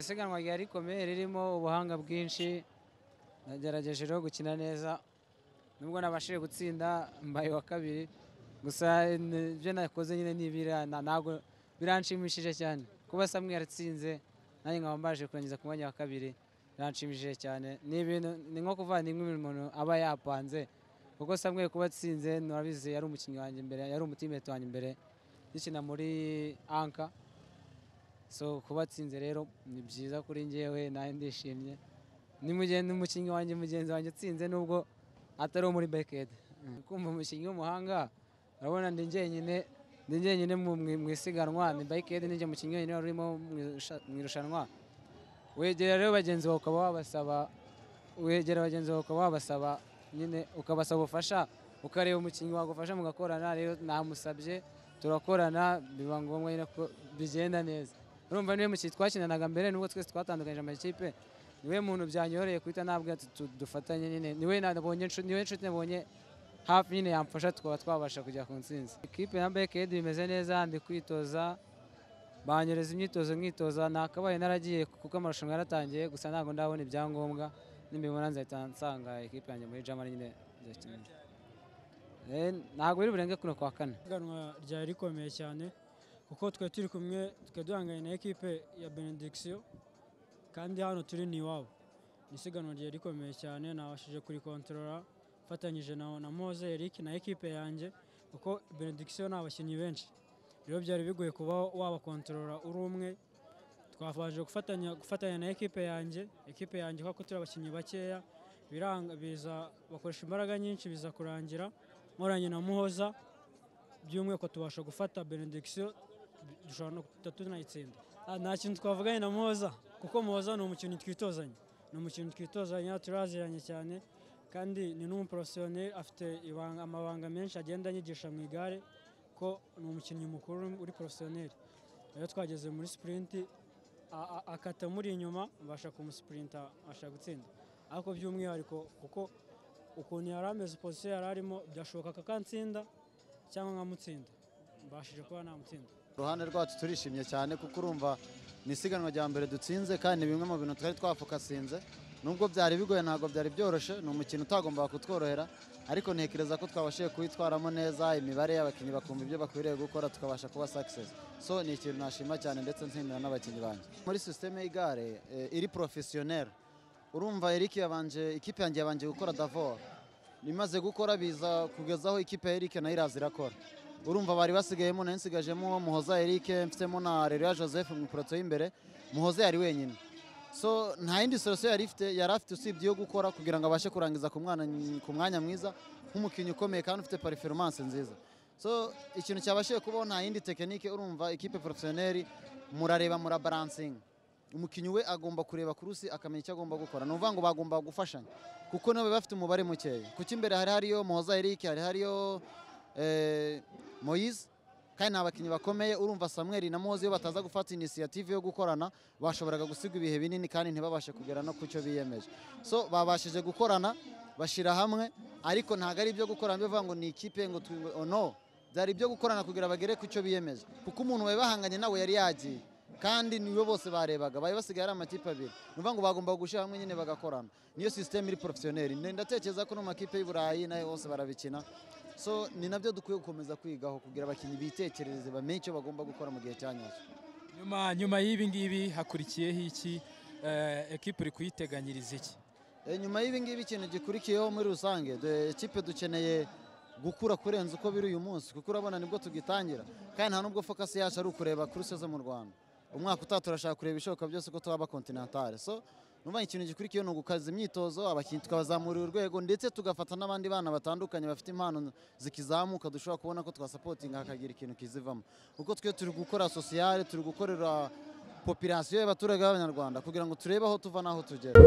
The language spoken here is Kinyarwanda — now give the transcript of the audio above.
isiganwa ryari rikomeye ririmo ubuhanga bwinshi. Nagerageje rero gukina neza nubwo nabashije gutsinda mbaye wa kabiri. Gusa ibyo nakoze nyine n'ibira ntabwo biranshimishije cyane. Kuba samwe yaratsinze nanjye nkaba mbashe kurangiza ku mwanya wa kabiri biranshimishije cyane. Ni ibintu ni nko kuvandimwe umuntu aba yapanze. Kuko samwe kuba atsinze nurabizi yari umukinnyi wanjye imbere yari umutimeti wanjye imbere dukina muri anka so kuba atsinze rero ni byiza kuri njyewe nawe ndishimye. Ni umukinnyi wanjye mugenzi wanjye utsinze nubwo atari muri bekedi kumva umukinnyi w'umuhanga urabona ndi njyenyine ndi njyenyine mu isiganwa. Ni bekedi ninjye mukinnyi wenyine wari urimo mu irushanwa. Wegera rero bagenzi bawe ukaba wabasaba wegera bagenzi bawe ukaba wabasaba nyine ukabasaba ubufasha ukareba umukinnyi wagufasha mugakorana rero namusabye turakorana biba ngombwa ko bigenda neza. Urumva ni we mukinnyi twakinanaga mbere nubwo twese twatandukanyije amakipe ni we muntu byanyoroheye guhita tu- dufatanye nyine. Niwe nshuti nabonye hafi nyine yamfasha tukaba twabasha kujya ku ntsinzi. Ikipe ya bekedi bimeze neza ndi kwitoza banyereza imyitozo mwitoza nakabaye naragiye kuko amarushanwa yaratangiye gusa ntabwo ndabona ibyangombwa nimbibona nzahita nsanga ikipe yanjye muri jamani nyine nzakina. Eh, ntabwo biri burenge kuno kwa kane. Isiganwa ryari rikomeye cyane kuko twari turi kumwe twari duhanganye na ekipe ya benediction kandi hano turi ni iwabo. Isiganwa ryari rikomeye cyane nabashije kurikontorora mfatanyije na, Moze Eric na ekipe yanjye kuko benediction ni abakinnyi benshi. Rero byari bigoye kuba wabakontorora uri umwe. Twabashije gufatanya na ekipe yanjye ekipe yanjye kuko turi abakinnyi bakeya biranga biza bakoresha imbaraga nyinshi biza kurangira. Nkoranye na muhoza by'umwihariko tubasha gufata benediction dushobora no guhita tunayitsinda. Ah, nta kintu twavuganye na muhoza kuko muhoza ni umukinnyi twitozanya ni umukinnyi twitozanya turaziranye cyane kandi ni n'umuporofesiyoneri afite amabanga menshi agenda anyigisha mu igare ko ni umukinnyi mukuru uri porofesiyoneri rero twageze muri sipurinti akata muri inyuma mbasha kumusipurinta abasha gutsinda. Ariko by'umwihariko kuko ukuntu yari ameze pozisiyo yari arimo byashoboka akantsinda cyangwa nkamutsinda mbashije kuba namutsinda. Uruhande rwacu turishimye cyane kuko urumva ni isiganwa rya mbere dutsinze kandi ni bimwe mu bintu twari twafokasinze nubwo byari bigoye ntabwo byari byoroshye ni umukino utagombaga kutworohera ariko ntekereza ko twabashije kuwitwaramo neza imibare y'abakinnyi bakumva ibyo bakwiriye gukora tukabasha kuba success. So ni ikintu nashima cyane ndetse nshimira n'abakinnyi banjye muri sisiteme y'igare eh, iri porofesiyoneri urumva Eric yabanje ikipe yanjye yabanje gukora davor. Imaze gukora biza kugezaho ikipe ya Eric na yo iraza irakora. Urumva bari basigayemo na yo nsigajemo muhoza Eric mfitemo na Reruya Joseph mu iporoto y'imbere. Muhoza yari wenyine. So nta yindi solution yari ifite yari afite usibye yo gukora kugira ngo abashe kurangiza ku mwana ku mwanya mwiza nk'umukinnyi ukomeye kandi ufite performance nziza. So ikintu cyabashije kubaho nta yindi tekinike urumva ikipe professionnel murareba murabalansinga umukinnyi we agomba kureba kurusi akamenya icyo agomba gukora. Ni ukuvuga ngo bagomba gufashanya kuko nabo bafite umubare mukeya. Kuko imbere hari hariyo muhoza Eric hari hariyo eh, Moise? Kandi ni abakinnyi bakomeye urumva Samuel na Moze iyo bataza gufata inisiyative yo gukorana bashoboraga gusiga ibihe binini kandi ntibabashe kugera no ku cyo biyemeje. So babashije gukorana bashyira hamwe ariko ntabwo ari ibyo gukorana. Bivuga ngo ni ikipe ngo oh no byari ibyo gukorana kugira bagere ku cyo biyemeje. Kuko umuntu bari bahanganye nawe yari yagiye. Kandi ni we bose barebaga. Bari basigaye ari amakipe abiri. Ni ukuvuga ngo bagomba gushyira hamwe nyine bagakorana. Niyo sisiteme iri porofesiyoneri ndatekereza ko no mu makipe y'i Burayi na yo bose barabikina. So ni na byo dukwiye gukomeza kwigaho kugira abakinnyi bitekerereze bamenye icyo bagomba gukora mu gihe cya nyacyo. Nyuma nyuma y'ibi ngibi hakurikiyeho iki? Eh, ekipe uri kuyiteganyiriza iki? E, nyuma y'ibi ngibi ikintu gikurikiyeho muri rusange. Ikipe dukeneye gukura kurenza uko biri uyu munsi. Kuko urabona ni bwo tugitangira. Kandi nta nubwo focus yacu ari ukureba kuruse zo mu Rwanda. Umwaka utaha turashaka kureba ibishoboka byose ko twaba continental. So numva ikintu gikurikiyeho ni ugukaza imyitozo abakinnyi tukabazamurira urwego ndetse tugafata n'abandi bana batandukanye bafite impano zikizamuka dushobora kubona ko twasapotinga hakagira ikintu kizivamo. Kuko twe turi gukora sociale turi gukorera population y'abaturage b'abanyarwanda kugira ngo turebe aho tuva n'aho tugera.